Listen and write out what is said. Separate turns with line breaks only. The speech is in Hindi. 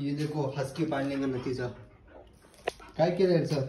ये देखो हस्की पालने का नतीजा। क्या केलं सर?